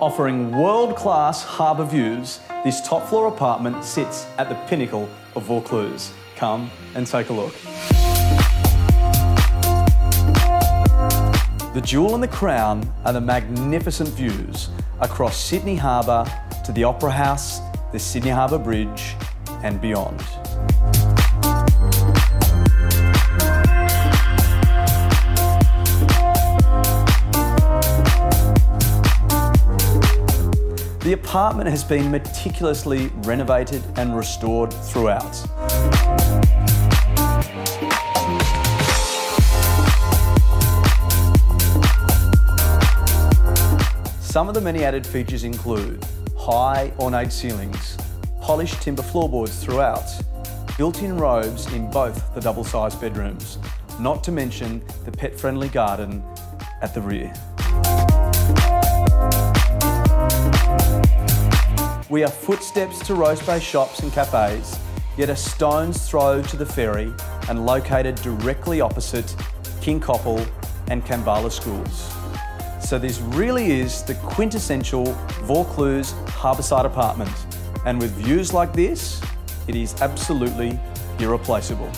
Offering world-class harbour views, this top floor apartment sits at the pinnacle of Vaucluse. Come and take a look. The jewel and the crown are the magnificent views across Sydney Harbour to the Opera House, the Sydney Harbour Bridge and beyond. The apartment has been meticulously renovated and restored throughout. Some of the many added features include high ornate ceilings, polished timber floorboards throughout, built-in robes in both the double-sized bedrooms, not to mention the pet-friendly garden at the rear. We are footsteps to Rose Bay shops and cafes, yet a stone's throw to the ferry and located directly opposite Kincoppal and Kambala schools. So this really is the quintessential Vaucluse harbourside apartment. And with views like this, it is absolutely irreplaceable.